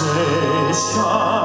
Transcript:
sensation.